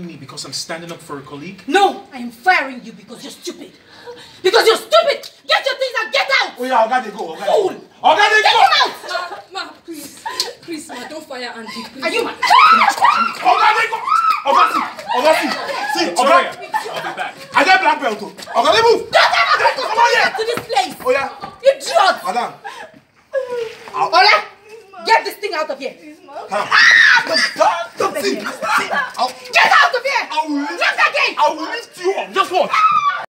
me because I'm standing up for a colleague? No, I am firing you because you're stupid. Because you're stupid! Get your things and get out! Oh yeah, Oga, they go. Oga, Fool! Oga, they Get go. him out! Ma, ma, please. Please, ma, don't fire Andy. Please. Are you mad? Oga, they go. Oga, see. Oga, see. See, Oga. I'll be back. I get black belt too. Oga, they move. Don't ever Come come on here. to this place! Oh yeah. You idiot! Madam. Ola, get this thing out of here! Come. Don't see. See. I'll, Get out of here! I will lift, Up. Just watch.